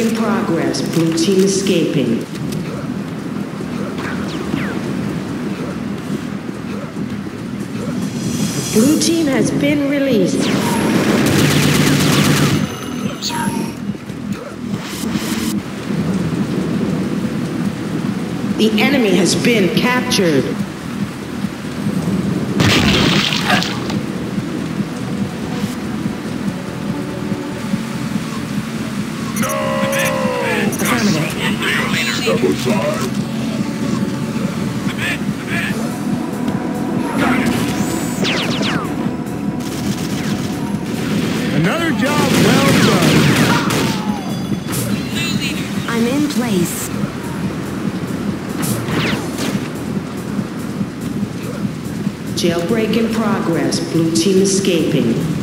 in progress. Blue team escaping. Blue team has been released. The enemy has been captured. Step aside. Another job well done. I'm in place. Jailbreak in progress. Blue team escaping.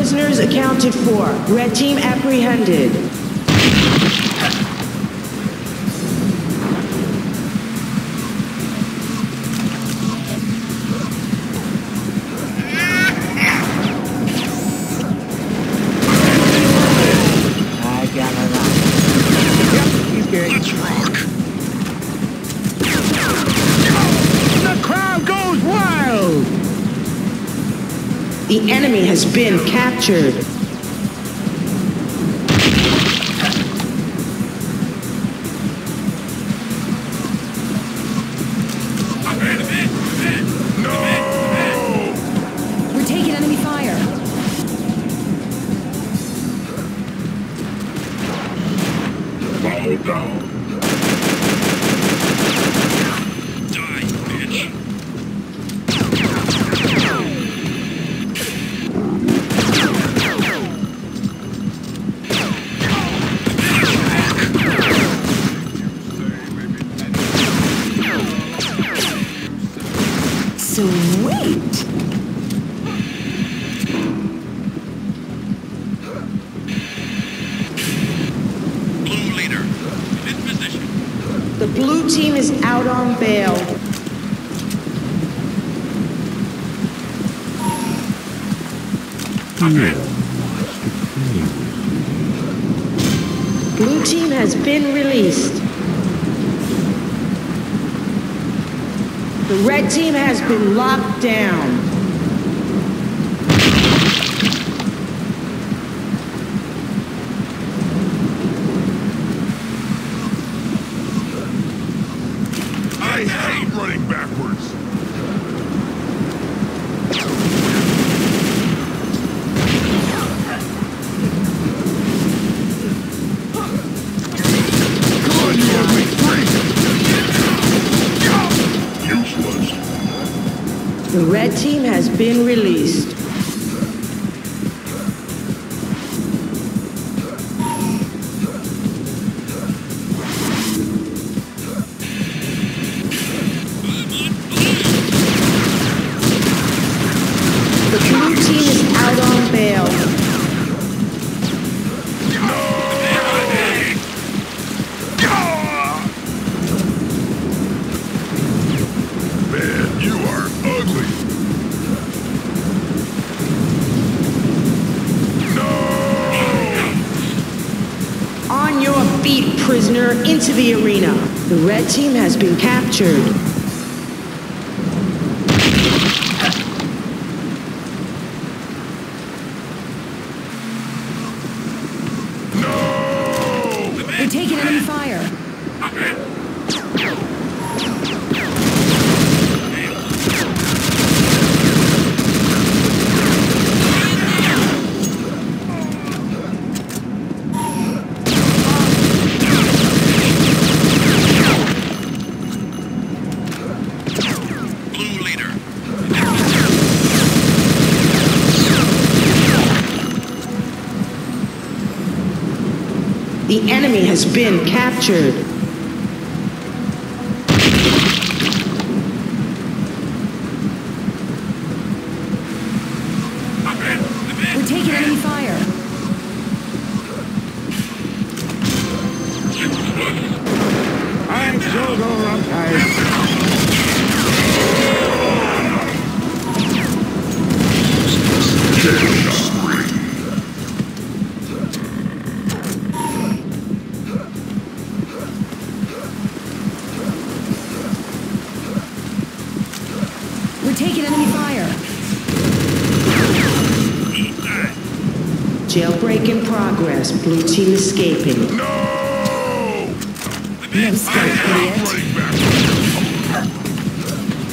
Prisoners accounted for. Red team apprehended. Been captured. Blue team is out on bail. Blue team has been released. The red team has been locked down. The red team has been released. Feet, prisoner, into the arena. The red team has been captured. We're taking enemy fire. Blue leader. The enemy has been captured. Progress. Blue team escaping. No! No scope, idiot.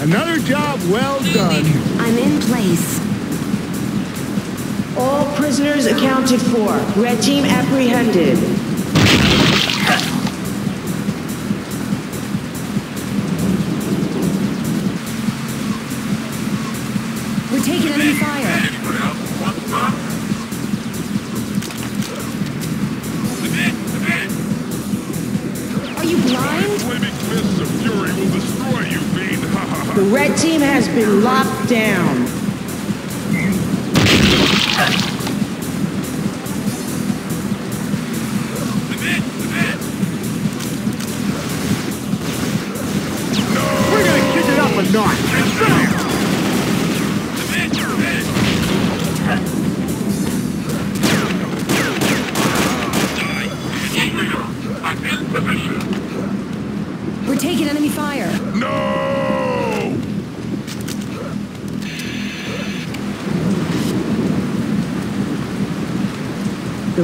Another job well done. I'm in place. All prisoners accounted for. Red team apprehended. Team has been locked down.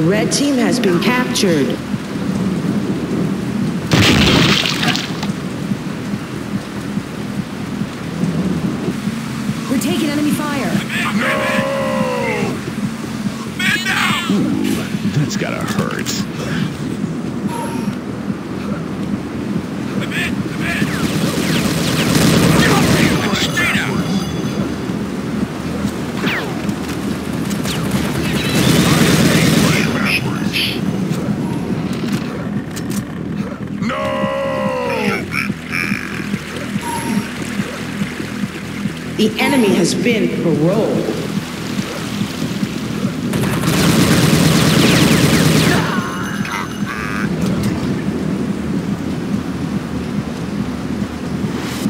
Red team has been captured. Enemy has been paroled.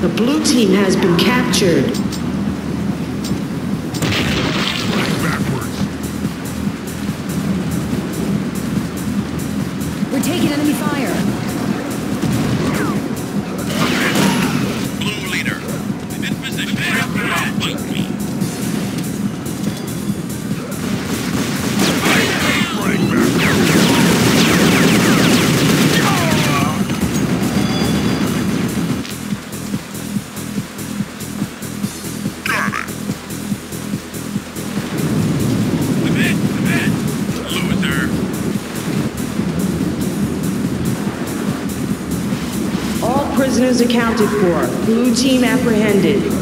The blue team has been captured. We're taking enemy fire. Accounted for. Blue team apprehended.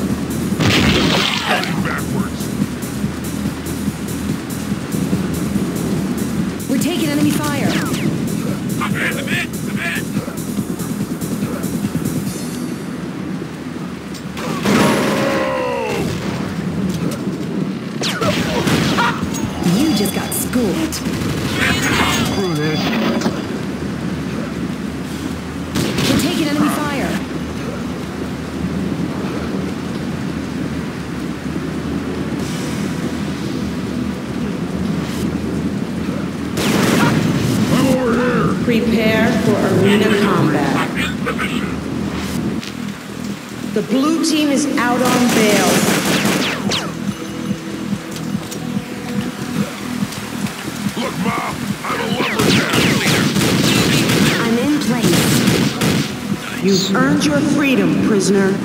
You've earned your freedom, prisoner.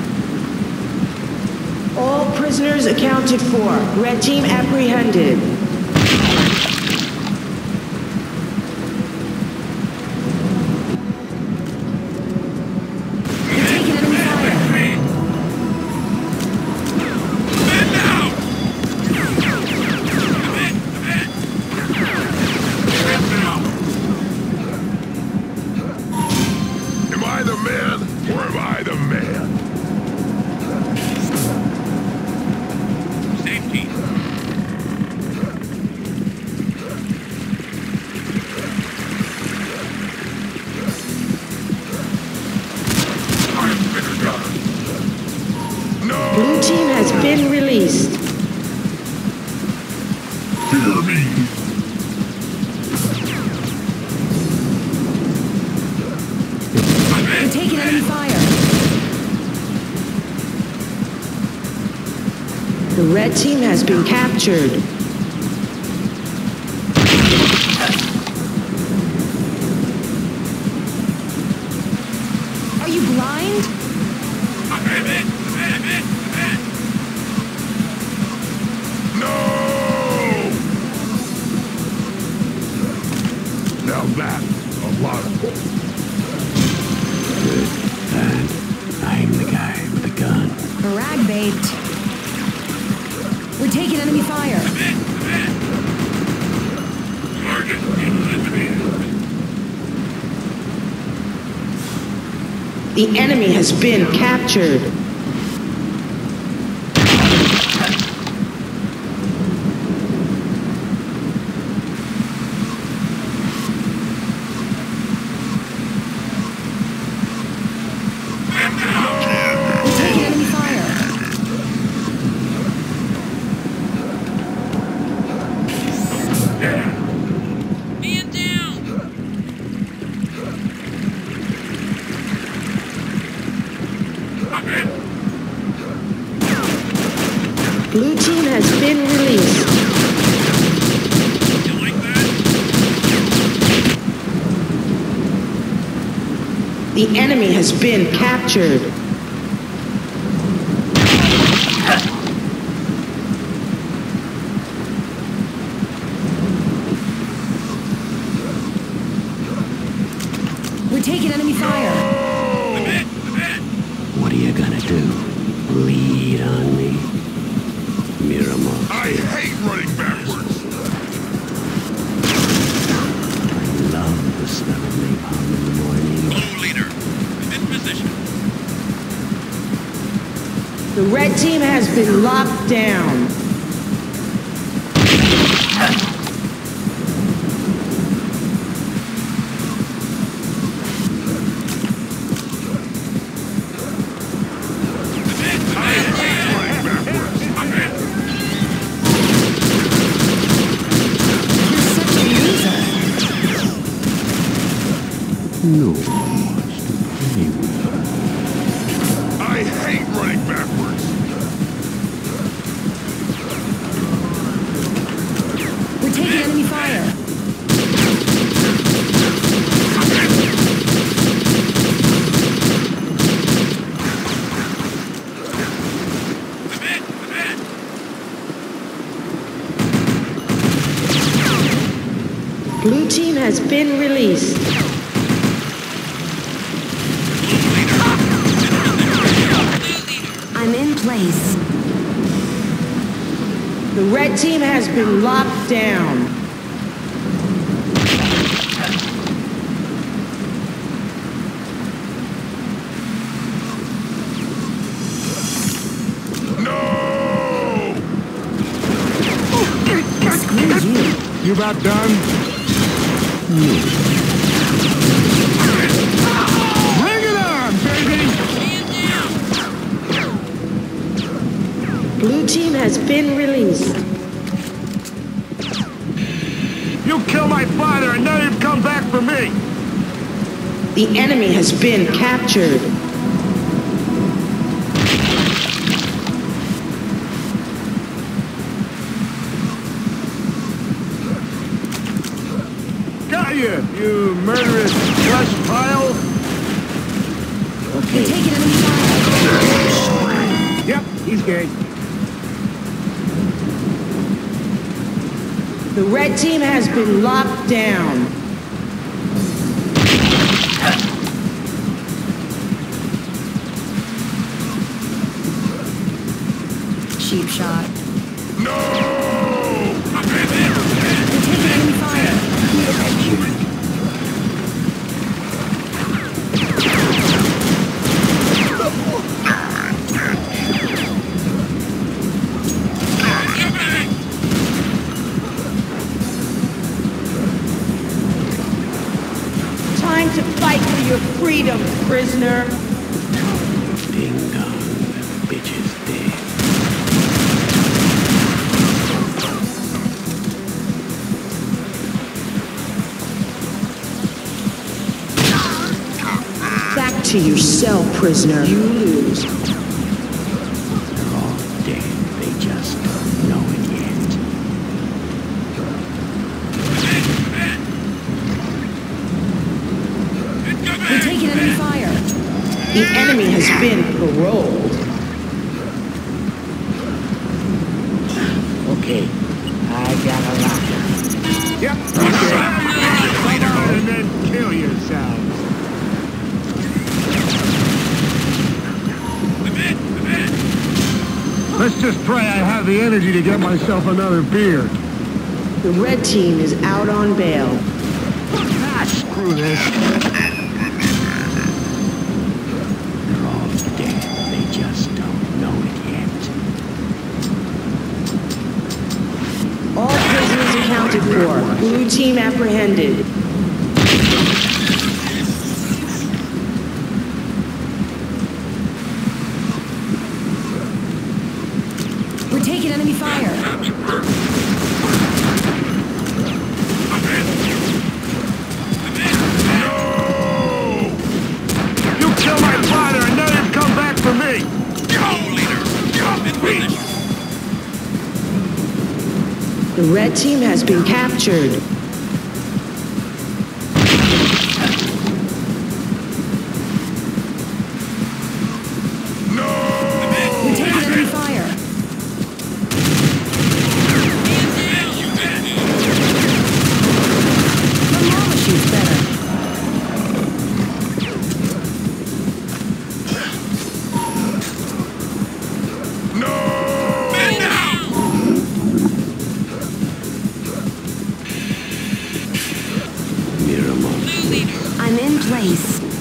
All prisoners accounted for. Red team apprehended. Has been captured. The enemy has been captured. The enemy has been captured. We're taking enemy fire. What are you gonna do? Bleed on me? Miramar, I hate running backwards. I love the smell of napalm in the morning. Blue in position. The red team has been locked down. Running backwards. You're such a loser. No with I hate running backwards. We're taking enemy fire. Blue team has been released. Place. The red team has been locked down. No! Screw you. You about done? Bring team has been released. You kill my father and now you've come back for me! The enemy has been captured. Got you, you murderous trash pile! We're taking enemy fire. Yep, he's gay. The red team has been locked down. Cheap shot. your freedom, prisoner. Ding dong, bitch is dead. Back to your cell, prisoner. You lose. The enemy has been paroled. Okay, I got a rocket. Yep. Okay. And then kill yourselves. Let's just pray I have the energy to get myself another beer. The red team is out on bail. Ah, screw this. They're all dead. They just don't know it yet. All prisoners accounted for. Blue team apprehended. Red team has been captured.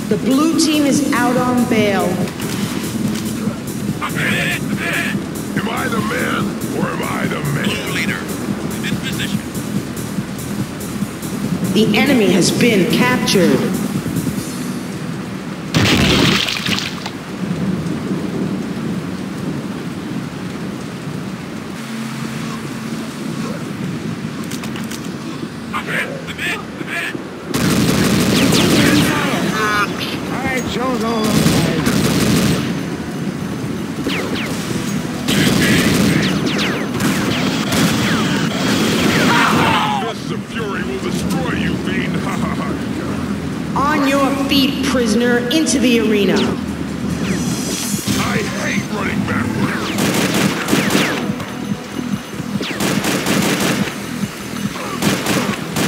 The blue team is out on bail. Am I the man or am I the man? Blue leader! In position! The enemy has been captured. I'm in! I'm in! I'm in! We're taking enemy fire. All right, show's over. Fists of fury will destroy you, fiend. Ha ha ha. On your feet, prisoner, into the arena. I hate running backwards.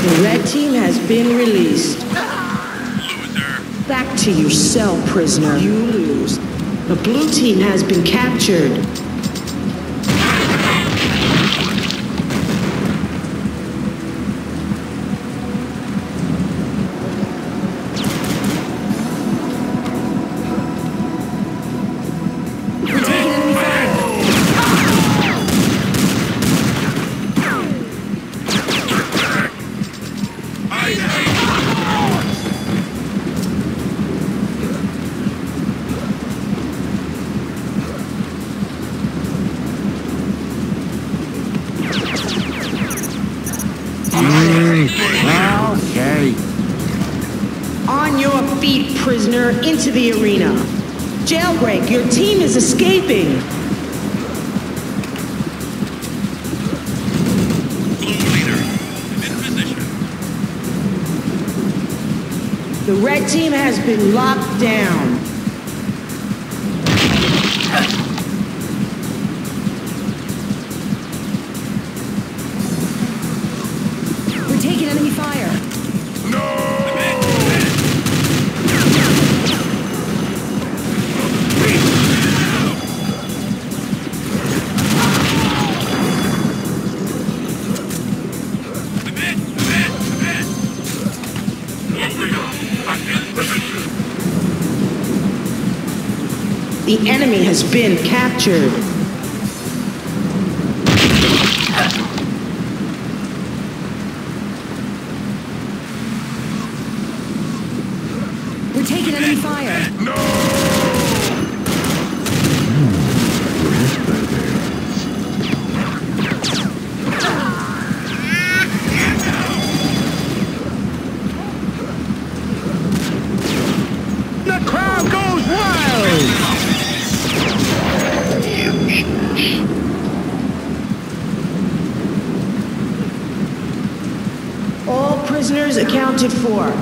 The red team has been released. Loser! Back to your cell, prisoner. You lose. The blue team has been captured. Into the arena. Jailbreak, your team is escaping. The red team has been locked down. Has been captured.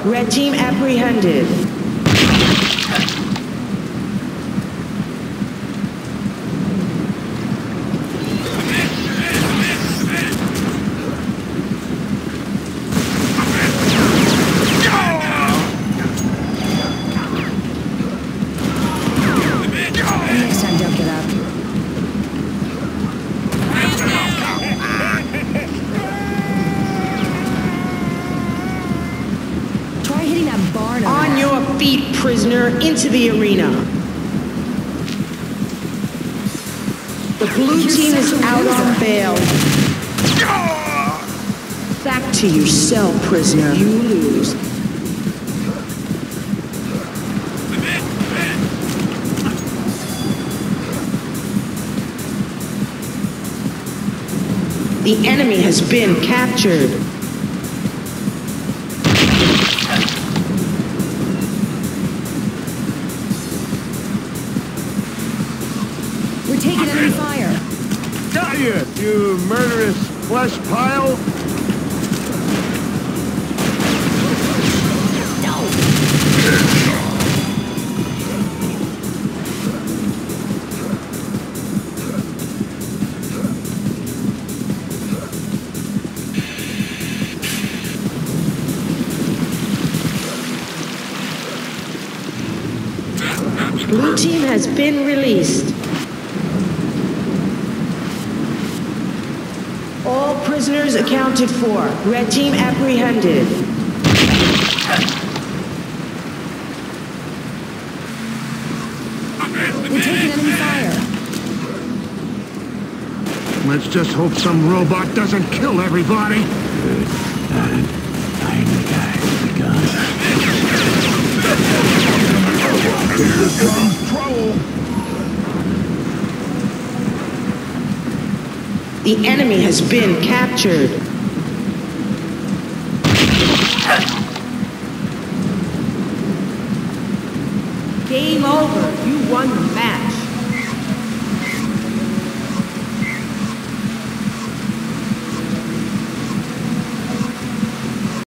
Red team apprehended. Into the arena. The blue team is out on bail. Back to your cell, prisoner. You lose. The enemy has been captured. We're taking enemy fire. Got you, you murderous flesh pile! Blue team has been released. All prisoners accounted for. Red team apprehended. We're taking enemy fire. Let's just hope some robot doesn't kill everybody. Find the guy with the gun. Here comes trouble. The enemy has been captured. Game over. You won the match.